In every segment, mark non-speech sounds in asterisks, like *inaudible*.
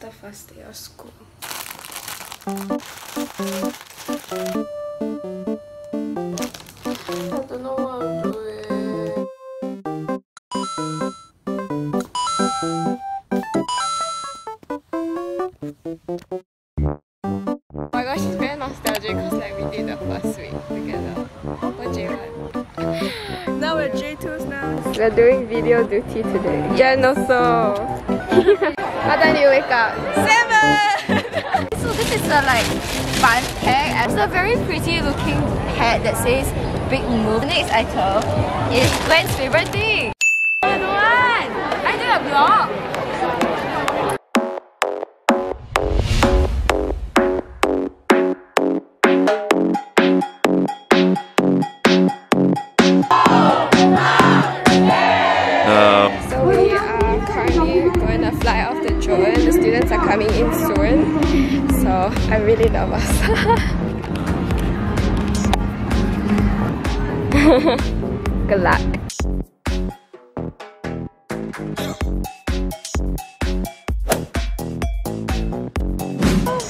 the first day of school. I don't know what I'm doing. Oh my gosh, it's very nostalgic because like we did the first week together. What J1? Now we're J2s now. We're doing video duty today. Jen also. *laughs* what time do you wake up? Seven! So this is a like fun tag. It's a very pretty looking hat that says big move. The next item is Glenn's favorite thing. I want. I did a vlog. *laughs* Good luck.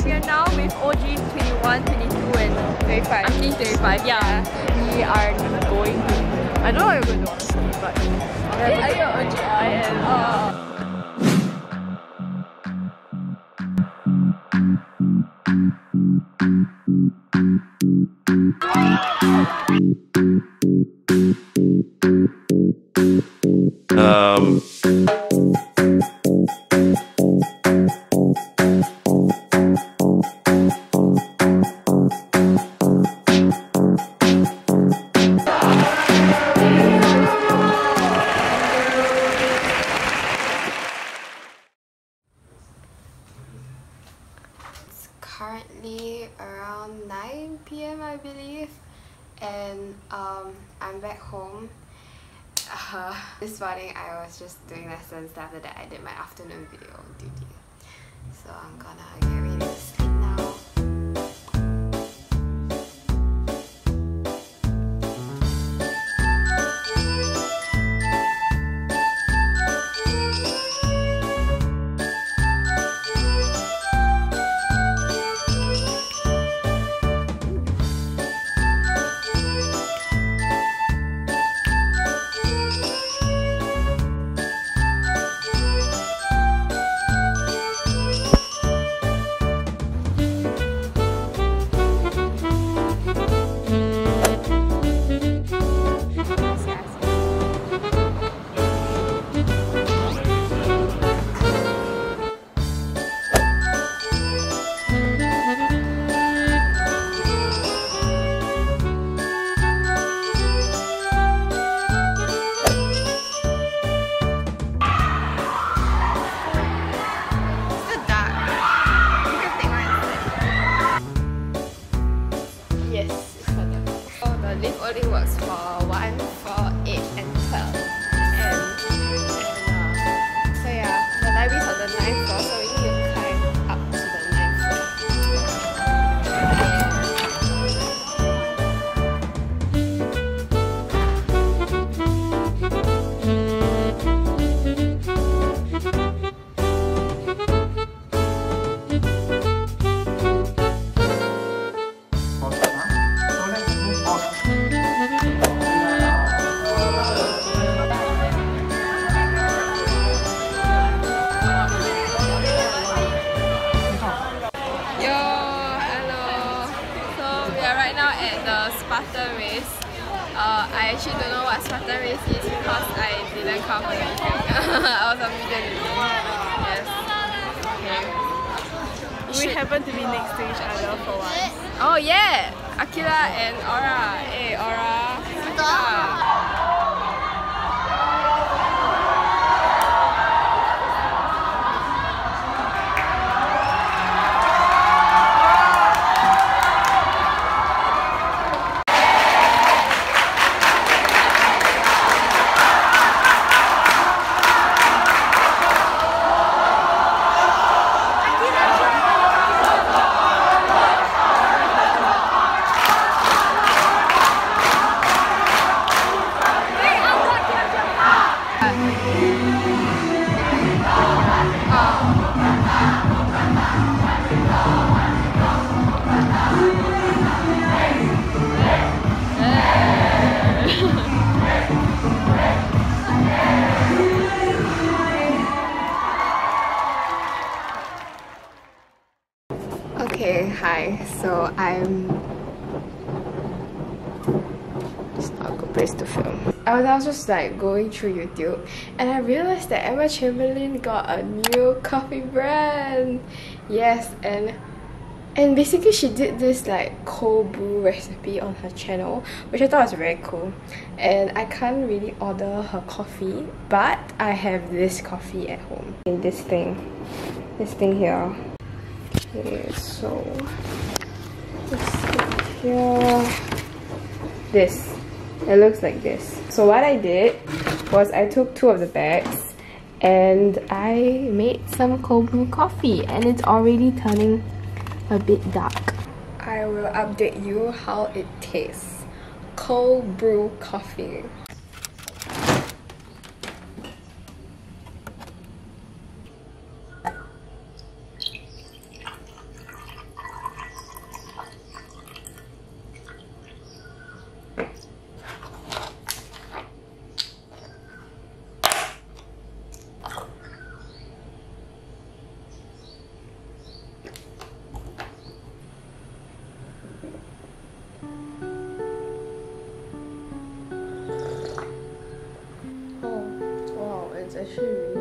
We are now with OG 21, 22 and 35. Auntie 35. Yeah. We are going to... I don't know what you're going to honestly, but... Are you OG? I am. Currently around 9 p.m. I believe and um, I'm back home. Uh, *laughs* this morning I was just doing lessons after that I did my afternoon video duty. So I'm gonna right now at the Spartan race. Uh, I actually don't know what Spartan race is because I didn't come for anything. *laughs* I was on video. Yes. Okay. We happen to be next to each other for once. Oh yeah, Akira and Aura. Hey Aura. Akira. Okay, hi. So I'm it's not a good place to film. I was, just like going through YouTube and I realized that Emma Chamberlain got a new coffee brand. Yes, and and basically she did this like cold brew recipe on her channel which I thought was very cool and I can't really order her coffee but I have this coffee at home in this thing this thing here Okay, so here. This. It looks like this. So what I did was I took two of the bags and I made some cold brew coffee and it's already turning a bit dark. I will update you how it tastes. Cold brew coffee. Oh,